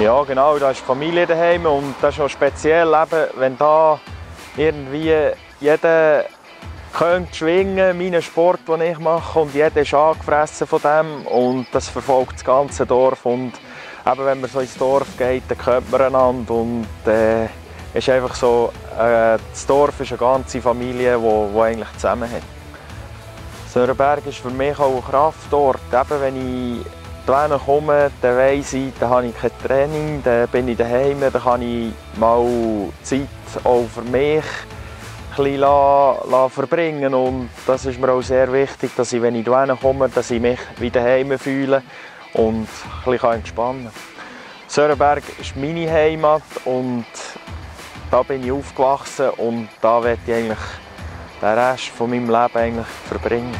Ja, genau, da ist Familie daheim und das ist auch speziell, eben, wenn da irgendwie jeder könnte schwingen, meinen Sport, den ich mache, und jeder ist angefressen von dem und das verfolgt das ganze Dorf und eben, wenn man so ins Dorf geht, dann kennt man einander und äh, ist einfach so, äh, das Dorf ist eine ganze Familie, die, die eigentlich zusammenhält. Sörenberg ist für mich auch ein Kraftort. Eben, wenn ich hierher komme, dann weiss ich, dann habe ich kein Training, dann bin ich daheim, dann kann ich mal Zeit auch für mich bisschen verbringen und das ist mir auch sehr wichtig, dass ich, wenn ich hierher komme, dass ich mich wieder daheim fühle und ein bisschen entspannen kann. Sörenberg ist meine Heimat und da bin ich aufgewachsen und da werde ich eigentlich den Rest von meinem Leben eigentlich verbringen.